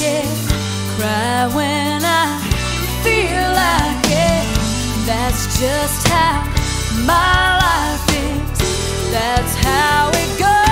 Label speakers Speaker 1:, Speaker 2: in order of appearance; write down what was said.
Speaker 1: it. Cry when I feel like it. That's just how my life is. That's how it goes.